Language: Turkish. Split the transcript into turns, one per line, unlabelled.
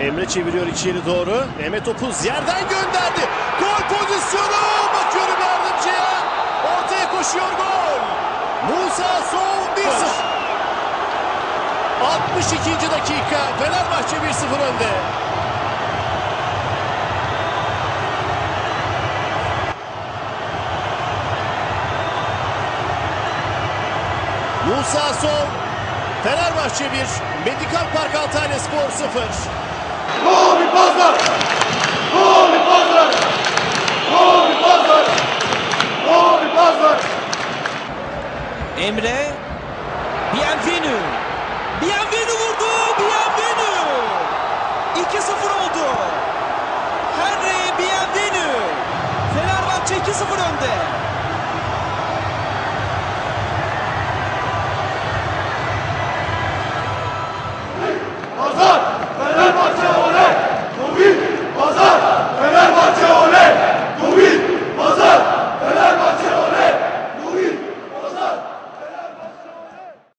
Emre çeviriyor içeri doğru. Mehmet Opuz yerden gönderdi. Gol pozisyonu. Bakıyorum yardımcıya. Ortaya koşuyor gol. Musa Sow 1-0. 62. dakika. Fenerbahçe 1-0 önde. Musa Sow. Fenerbahçe 1. Medikal Park Antalya Spor 0.
Gol bir pazar. Gol bir pazar. Gol bir pazar. Gol bir pazar.
Emre. Bienvenu. Bienvenu vurdu. Bienvenu. 2-0 oldu. Henry Bienvenu. Fenerbahçe 2-0 önde.